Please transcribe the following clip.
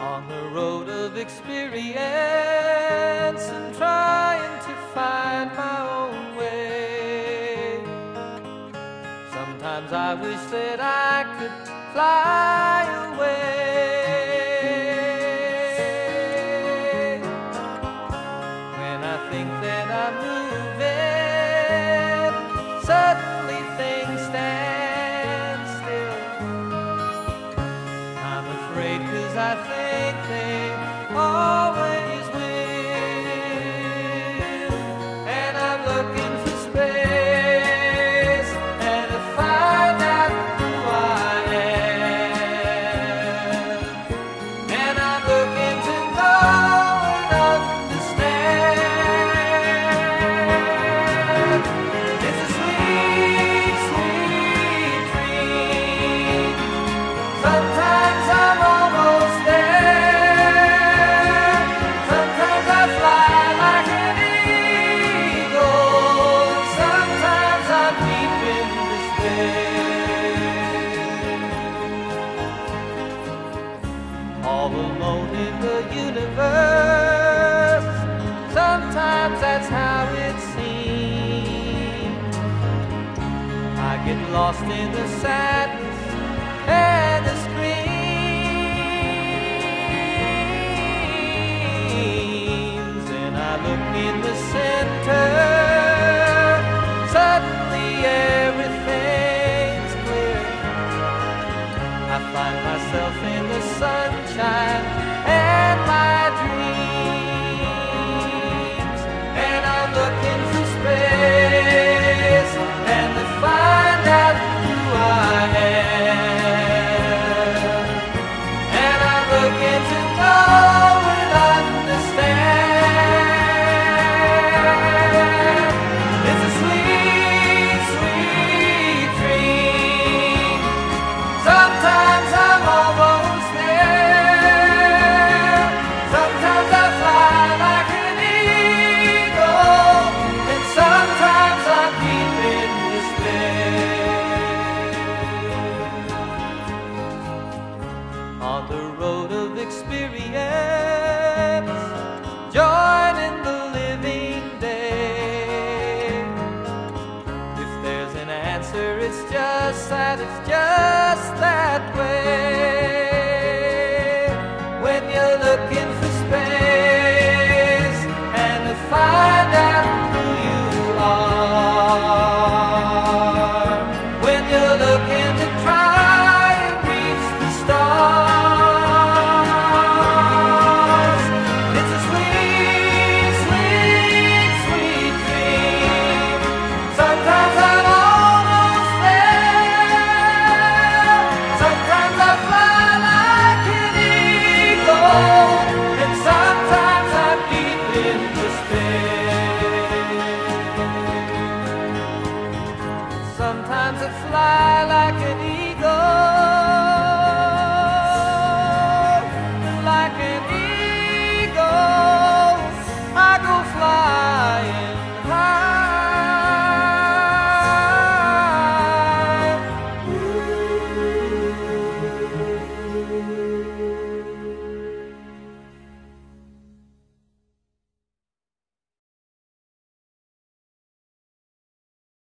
on the road of experience and trying to find my own way. Sometimes I wish that I could fly away. When I think that I'm I think they always All alone in the universe. Sometimes that's how it seems. I get lost in the sadness sunshine road of experience. Join in the living day. If there's an answer, it's just that, it's just that way. When you're looking To fly like an eagle.